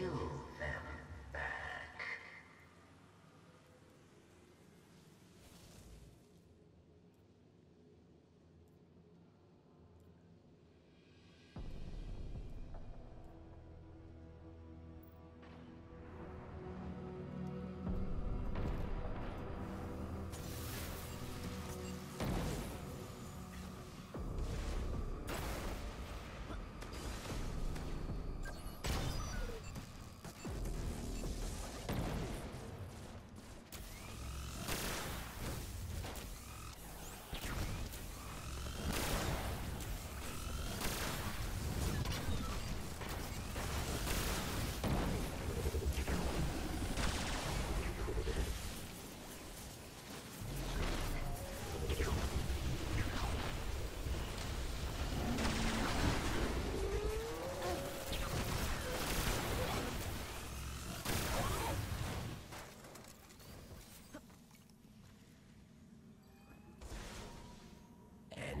Kill.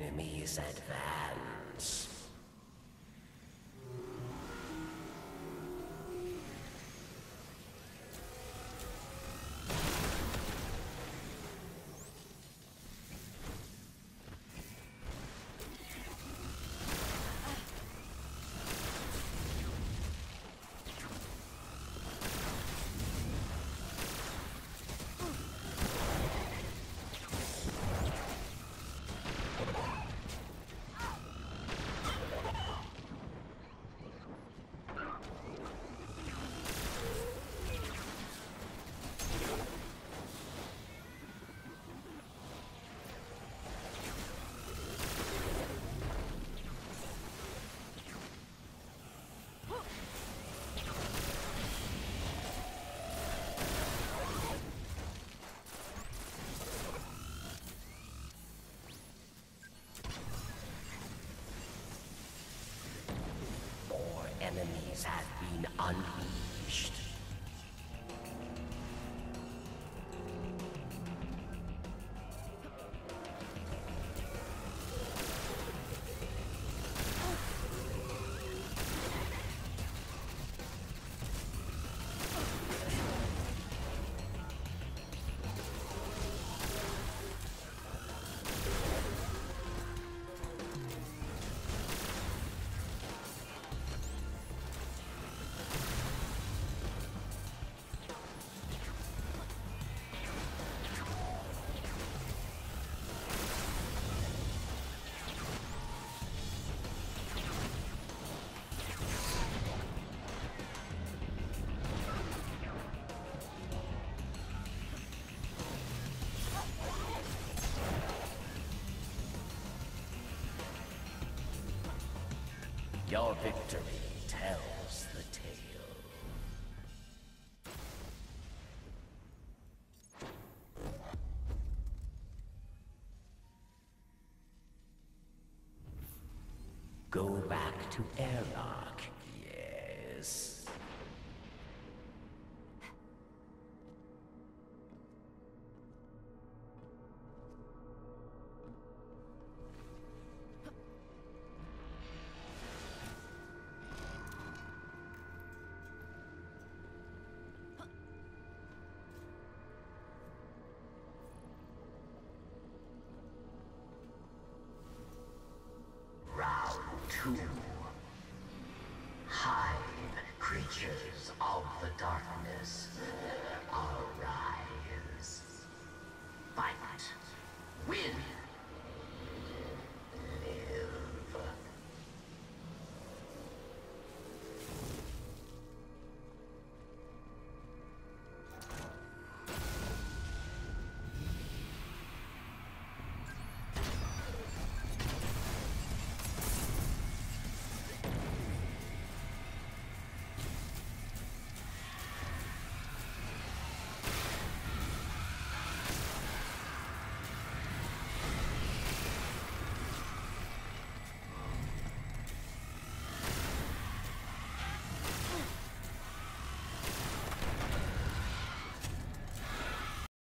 Enemies advance. Have been unleashed. Your victory tells the tale. Go back to Airlock, yes. Two. Hide, creatures of the darkness.